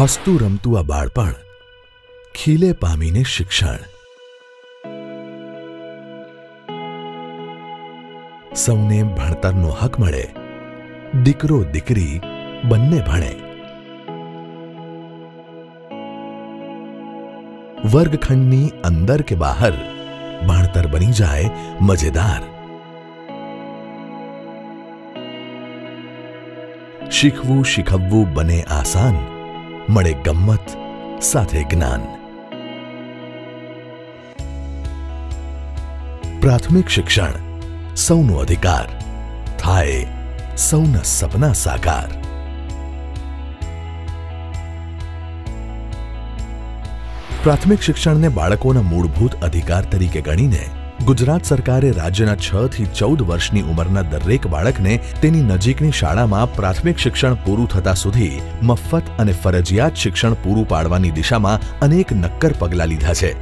હસતું રમતું આ બાળપણ ખીલે પામીને શિક્ષણ. સૌને ભણતરનો હક મળે, દીકરો દીકરી બંને ભણે. વર્ગખંડની અંદર કે બહાર ભણતર બની જાય મજેદાર. શીખવું શીખવવું બને આસાન મળે ગમ્મત, સાથે જ્ઞાન. પ્રાથમિક શિક્ષણ, સૌનો અધિકાર. થાય સૌના સપના સાકાર. પ્રાથમિક શિક્ષણને બાળકોના મૂળભૂત અધિકાર તરીકે ગણીને ગુજરાત સરકારે રાજ્યના છ થી ચૌદ વર્ષની ઉંમરના દરેક બાળકને તેની નજીકની શાળામાં પ્રાથમિક શિક્ષણ પૂરું થતા સુધી મફત અને ફરજિયાત શિક્ષણ પૂરું પાડવાની દિશામાં અનેક નક્કર પગલાં લીધા છે.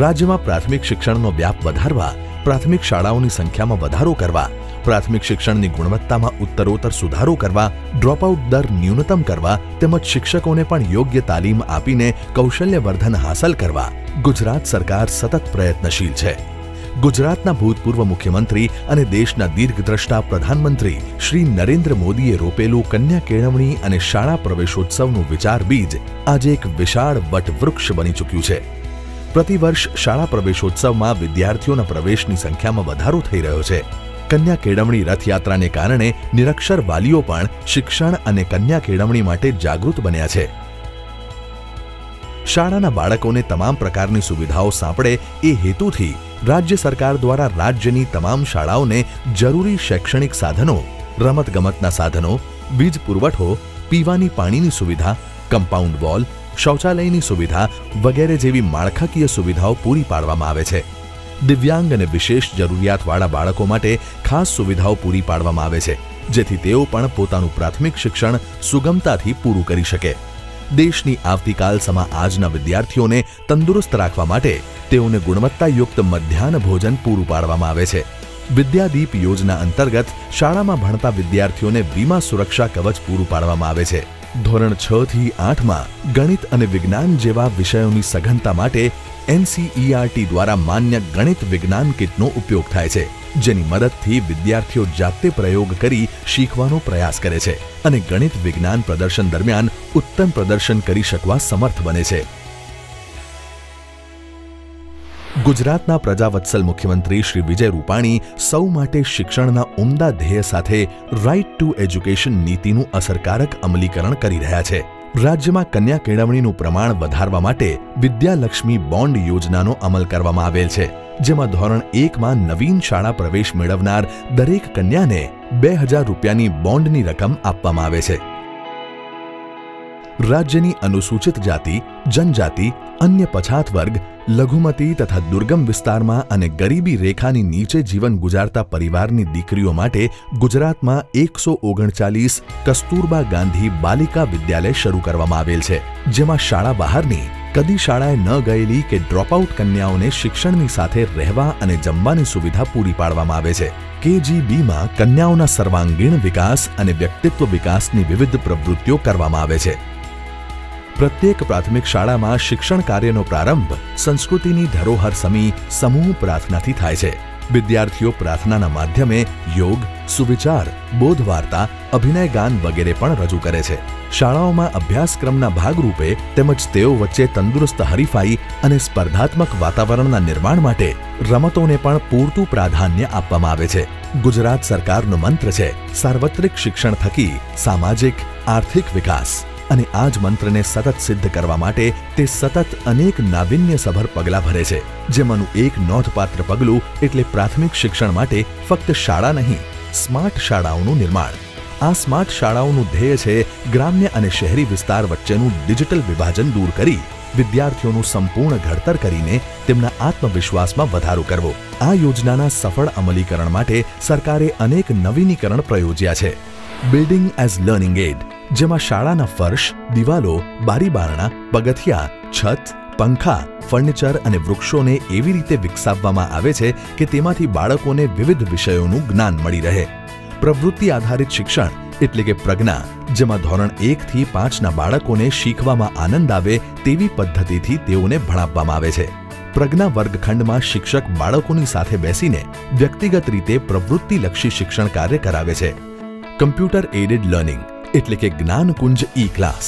રાજ્યમાં પ્રાથમિક શિક્ષણનો વ્યાપ વધારવા, પ્રાથમિક શાળાઓની સંખ્યામાં વધારો કરવા, પ્રાથમિક શિક્ષણની ગુણવત્તામાં ઉત્તરોત્તર સુધારો કરવા, ડ્રોપઆઉટ દર ન્યૂનતમ કરવા તેમજ શિક્ષકોને પણ યોગ્ય તાલીમ આપીને કૌશલ્યવર્ધન હાંસલ કરવા ગુજરાત સરકાર સતત પ્રયત્નશીલ છે. ગુજરાતના ભૂતપૂર્વ મુખ્યમંત્રી અને દેશના દીર્ઘદ્રષ્ટા પ્રધાનમંત્રી શ્રી નરેન્દ્ર મોદીએ રોપેલું કન્યા કેળવણી અને શાળા પ્રવેશોત્સવનું વિચાર બીજ આજે એક વિશાળ વટવૃક્ષ બની ચૂક્યું છે. પ્રતિવર્ષ શાળા પ્રવેશોત્સવમાં વિદ્યાર્થીઓના પ્રવેશની સંખ્યામાં વધારો થઈ રહ્યો છે. કન્યા કેળવણી રથયાત્રાને કારણે નિરક્ષર વાલીઓ પણ શિક્ષણ અને કન્યા કેળવણી માટે જાગૃત બન્યા છે. શાળાના બાળકોને તમામ પ્રકારની સુવિધાઓ સાંપડે એ હેતુથી રાજ્ય સરકાર દ્વારા રાજ્યની તમામ શાળાઓને જરૂરી શૈક્ષણિક સાધનો, રમતગમતના સાધનો, વીજ પુરવઠો, પીવાની પાણીની સુવિધા, કમ્પાઉન્ડ વોલ, શૌચાલયની સુવિધા વગેરે જેવી માળખાકીય સુવિધાઓ પૂરી પાડવામાં આવે છે. દિવ્યાંગ અને વિશેષ જરૂરિયાતવાળા બાળકો માટે ખાસ સુવિધાઓ પૂરી પાડવામાં આવે છે, જેથી તેઓ પણ પોતાનું પ્રાથમિક શિક્ષણ સુગમતાથી પૂરું કરી શકે. દેશની આવતીકાલ સમા આજના વિદ્યાર્થીઓને તંદુરસ્ત રાખવા માટે તેઓને ગુણવત્તાયુક્ત મધ્યાહન ભોજન પૂરું પાડવામાં આવે છે. વિદ્યાદીપ યોજના અંતર્ગત શાળામાં ભણતા વિદ્યાર્થીઓને વીમા સુરક્ષા કવચ પૂરું પાડવામાં આવે છે. ધોરણ છ થી આઠમાં ગણિત અને વિજ્ઞાન જેવા વિષયોની સઘનતા માટે એનસીઈઆરટી દ્વારા માન્ય ગણિત વિજ્ઞાન કિટનો ઉપયોગ થાય છે, જેની મદદથી વિદ્યાર્થીઓ જાતે પ્રયોગ કરી શીખવાનો પ્રયાસ કરે છે અને ગણિત વિજ્ઞાન પ્રદર્શન દરમિયાન ઉત્તમ પ્રદર્શન કરી શકવા સમર્થ બને છે. ગુજરાતના પ્રજાવત્સલ મુખ્યમંત્રી શ્રી વિજય રૂપાણી સૌ માટે શિક્ષણના ઉમદા ધ્યેય સાથે રાઇટ ટુ એજ્યુકેશન નીતિનું અસરકારક અમલીકરણ કરી રહ્યા છે. રાજ્યમાં કન્યા કેળવણીનું પ્રમાણ વધારવા માટે વિદ્યાલક્ષ્મી બોન્ડ યોજનાનો અમલ કરવામાં આવેલ છે. જેમાં ધોરણ એકમાં નવીન શાળા પ્રવેશ મેળવનાર દરેક કન્યાને બે હજાર રૂપિયાની બોન્ડની રકમ આપવામાં આવે છે. રાજ્યની અનુસૂચિત જાતિ, જનજાતિ, અન્ય પછાત વર્ગ, લઘુમતી તથા દુર્ગમ વિસ્તારમાં અને ગરીબી રેખાની નીચે જીવન ગુજારતા પરિવારની દીકરીઓ માટે ગુજરાતમાં એકસો ઓગણચાલીસ કસ્તુરબા ગાંધી બાલિકા વિદ્યાલય શરૂ કરવામાં આવેલ છે, જેમાં શાળા બહારની કદી શાળાએ ન ગયેલી કે ડ્રોપઆઉટ કન્યાઓને શિક્ષણની સાથે રહેવા અને જમવાની સુવિધા પૂરી પાડવામાં આવે છે. કેજીબીમાં કન્યાઓના સર્વાંગીણ વિકાસ અને વ્યક્તિત્વ વિકાસની વિવિધ પ્રવૃત્તિઓ કરવામાં આવે છે. પ્રત્યેક પ્રાથમિક શાળામાં શિક્ષણ કાર્યનો પ્રારંભ સંસ્કૃતિની ધરોહર સમી સમૂહ પ્રાર્થનાથી થાય છે. વિદ્યાર્થીઓ પ્રાર્થનાના માધ્યમે યોગ, સુવિચાર, બોધવાર્તા અભિનય ગાન વગેરે પણ રજૂ કરે છે. શાળાઓમાં અભ્યાસક્રમના ભાગરૂપે તેમજ તેઓ વચ્ચે તંદુરસ્ત હરીફાઈ અને સ્પર્ધાત્મક વાતાવરણના નિર્માણ માટે રમતોને પણ પૂરતું પ્રાધાન્ય આપવામાં આવે છે. ગુજરાત સરકારનો મંત્ર છે, સાર્વત્રિક શિક્ષણ થકી સામાજિક, આર્થિક વિકાસ. અને આ જ મંત્રને સતત સિદ્ધ કરવા માટે તે સતત અનેક નાવિન્યસભર પગલાં ભરે છે. જેમાંનું એક નોંધપાત્ર પગલું એટલે પ્રાથમિક શિક્ષણ માટે ફક્ત શાળા નહીં, સ્માર્ટ શાળાઓનું નિર્માણ. આ સ્માર્ટ શાળાઓનું ધ્યેય છે ગ્રામ્ય અને શહેરી વિસ્તાર વચ્ચેનું ડિજિટલ વિભાજન દૂર કરી, વિદ્યાર્થીઓનું સંપૂર્ણ ઘડતર કરીને તેમના આત્મવિશ્વાસમાં વધારો કરવો. આ યોજનાના સફળ અમલીકરણ માટે સરકારે અનેક નવીનીકરણ પ્રયોજ્યા છે. બિલ્ડિંગ એઝ લર્નિંગ એડ જેમાં શાળાના ફર્શ, દિવાલો બારી બારણા પગથિયા, છત, પંખા, ફર્નિચર અને વૃક્ષોને એવી રીતે વિકસાવવામાં આવે છે કે તેમાંથી બાળકોને વિવિધ વિષયોનું જ્ઞાન મળી રહે. પ્રવૃત્તિ આધારિત શિક્ષણ એટલે કે પ્રજ્ઞા, જેમાં ધોરણ એકથી પાંચના બાળકોને શીખવામાં આનંદ આવે તેવી પદ્ધતિથી તેઓને ભણાવવામાં આવે છે. પ્રજ્ઞા વર્ગખંડમાં શિક્ષક બાળકોની સાથે બેસીને વ્યક્તિગત રીતે પ્રવૃત્તિલક્ષી શિક્ષણ કાર્ય કરાવે છે. કમ્પ્યુટર એડેડ લર્નિંગ એટલે કે જ્ઞાનકુંજ ઈ ક્લાસ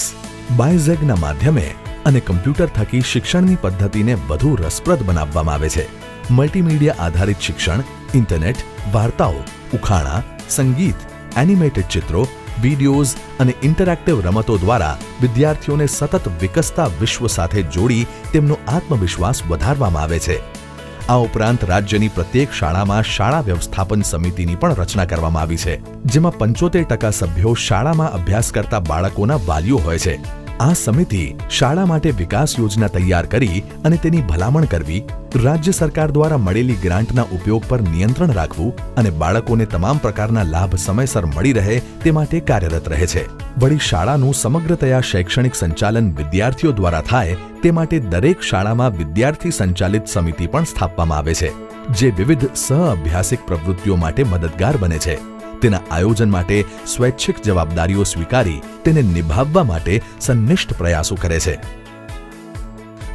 બાયઝેગના માધ્યમે અને કમ્પ્યુટર થકી શિક્ષણની પદ્ધતિને વધુ રસપ્રદ બનાવવામાં આવે છે. મલ્ટીમીડિયા આધારિત શિક્ષણ ઇન્ટરનેટ વાર્તાઓ, ઉખાણા, સંગીત એનિમેટેડ ચિત્રો વિડીયોઝ અને ઇન્ટરેક્ટિવ રમતો દ્વારા વિદ્યાર્થીઓને સતત વિકસતા વિશ્વ સાથે જોડી તેમનો આત્મવિશ્વાસ વધારવામાં આવે છે. આ ઉપરાંત રાજ્યની પ્રત્યેક શાળામાં શાળા વ્યવસ્થાપન સમિતિની પણ રચના કરવામાં આવી છે, જેમાં પંચોતેર ટકા સભ્યો શાળામાં અભ્યાસ કરતા બાળકોના વાલીઓ હોય છે. આ સમિતિ શાળા માટે વિકાસ યોજના તૈયાર કરી અને તેની ભલામણ કરવી, રાજ્ય સરકાર દ્વારા મળેલી ગ્રાન્ટના ઉપયોગ પર નિયંત્રણ રાખવું અને બાળકોને તમામ પ્રકારના લાભ સમયસર મળી રહે તે માટે કાર્યરત રહે છે. વળી શાળાનું સમગ્રતયા શૈક્ષણિક સંચાલન વિદ્યાર્થીઓ દ્વારા થાય તે માટે દરેક શાળામાં વિદ્યાર્થી સંચાલિત સમિતિ પણ સ્થાપવામાં આવે છે, જે વિવિધ સહ અભ્યાસિક પ્રવૃત્તિઓ માટે મદદગાર બને છે. તેના આયોજન માટે સ્વૈચ્છિક જવાબદારીઓ સ્વીકારી તેને નિભાવવા માટે સંનિષ્ઠ પ્રયાસો કરે છે.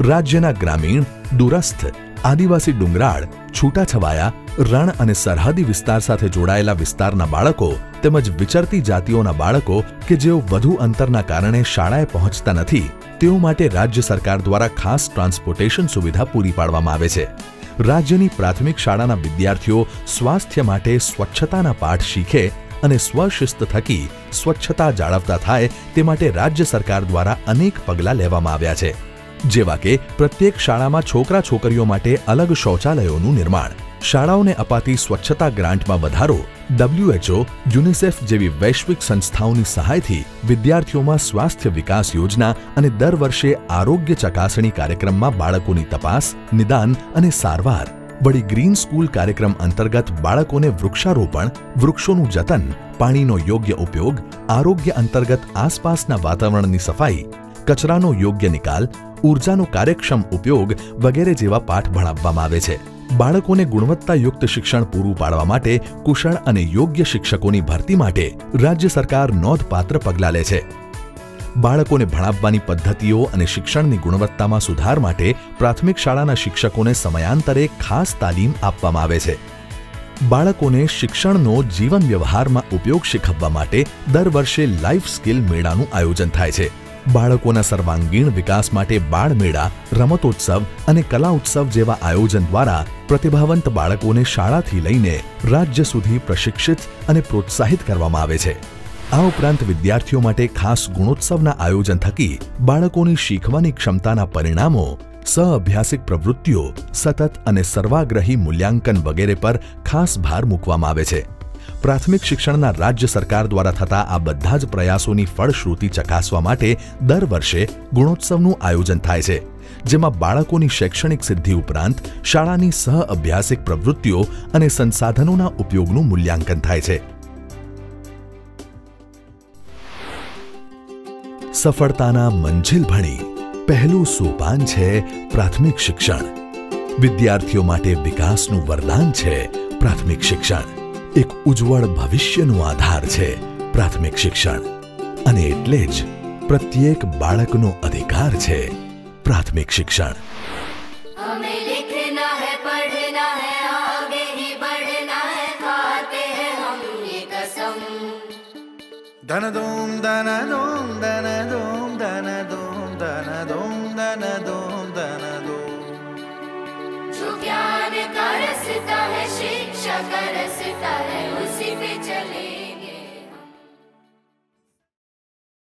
રાજ્યના ગ્રામીણ, દૂરસ્થ, આદિવાસી ડુંગરાળ, છૂટાછવાયા, રણ અને સરહદી વિસ્તાર સાથે જોડાયેલા વિસ્તારના બાળકો તેમજ વિચરતી જાતિઓના બાળકો કે જેઓ વધુ અંતરના કારણે શાળાએ પહોંચતા નથી તેઓ માટે રાજ્ય સરકાર દ્વારા ખાસ ટ્રાન્સપોર્ટેશન સુવિધા પૂરી પાડવામાં આવે છે. રાજ્યની પ્રાથમિક શાળાના વિદ્યાર્થીઓ સ્વાસ્થ્ય માટે સ્વચ્છતાના પાઠ શીખે અને સ્વશિસ્ત થકી સ્વચ્છતા જાળવતા થાય તે માટે રાજ્ય સરકાર દ્વારા અનેક પગલાં લેવામાં આવ્યા છે. જેવા કે, પ્રત્યેક શાળામાં છોકરા છોકરીઓ માટે અલગ શૌચાલયોનું નિર્માણ. શાળાઓને અપાતી સ્વચ્છતા ગ્રાન્ટમાં વધારો ડબ્લ્યુએચઓ યુનિસેફ જેવી વૈશ્વિક સંસ્થાઓની સહાયથી વિદ્યાર્થીઓમાં સ્વાસ્થ્ય વિકાસ યોજના અને દર વર્ષે આરોગ્ય ચકાસણી કાર્યક્રમમાં બાળકોની તપાસ, નિદાન અને સારવાર. વળી ગ્રીન સ્કૂલ કાર્યક્રમ અંતર્ગત બાળકોને વૃક્ષારોપણ, વૃક્ષોનું જતન, પાણીનો યોગ્ય ઉપયોગ, આરોગ્ય અંતર્ગત આસપાસના વાતાવરણની સફાઈ, કચરાનો યોગ્ય નિકાલ ઉર્જાનો કાર્યક્ષમ ઉપયોગ વગેરે જેવા પાઠ ભણાવવામાં આવે છે. બાળકોને ગુણવત્તાયુક્ત શિક્ષણ પૂરું પાડવા માટે કુશળ અને યોગ્ય શિક્ષકોની ભરતી માટે રાજ્ય સરકાર નોંધપાત્ર પગલાં લે છે. બાળકોને ભણાવવાની પદ્ધતિઓ અને શિક્ષણની ગુણવત્તામાં સુધાર માટે પ્રાથમિક શાળાના શિક્ષકોને સમયાંતરે ખાસ તાલીમ આપવામાં આવે છે. બાળકોને શિક્ષણનો જીવન વ્યવહારમાં ઉપયોગ શીખવવા માટે દર વર્ષે લાઈફ સ્કિલ મેળાનું આયોજન થાય છે. બાળકોના સર્વાંગીણ વિકાસ માટે બાળમેળા રમતોત્સવ અને કલા ઉત્સવ જેવા આયોજન દ્વારા પ્રતિભાવંત બાળકોને શાળાથી લઈને રાજ્ય સુધી પ્રશિક્ષિત અને પ્રોત્સાહિત કરવામાં આવે છે. આ ઉપરાંત વિદ્યાર્થીઓ માટે ખાસ ગુણોત્સવના આયોજન થકી બાળકોની શીખવાની ક્ષમતાના પરિણામો, સહઅભ્યાસિક પ્રવૃત્તિઓ, સતત અને સર્વાગ્રહી મૂલ્યાંકન વગેરે પર ખાસ ભાર મૂકવામાં આવે છે. પ્રાથમિક શિક્ષણના રાજ્ય સરકાર દ્વારા થતા આ બધા જ પ્રયાસોની ફળશ્રુતિ ચકાસવા માટે દર વર્ષે ગુણોત્સવનું આયોજન થાય છે, જેમાં બાળકોની શૈક્ષણિક સિદ્ધિ ઉપરાંત શાળાની સહ અભ્યાસિક પ્રવૃત્તિઓ અને સંસાધનોના ઉપયોગનું મૂલ્યાંકન થાય છે. સફળતાના મંજિલ ભણી પહેલું સોપાન છે પ્રાથમિક શિક્ષણ. વિદ્યાર્થીઓ માટે વિકાસનું વરદાન છે પ્રાથમિક શિક્ષણ. એક ઉજ્જવળ ભવિષ્યનો આધાર છે પ્રાથમિક શિક્ષણ. અને એટલે જ પ્રત્યેક બાળકનો અધિકાર છે પ્રાથમિક શિક્ષણ. ધન દોમ ધન દોમ ધન દોમ ધન દોમ ધન દોમ ધન દોમ ધન ज्ञान का रसता है शिक्षा का रसता है उसी पे चलेंगे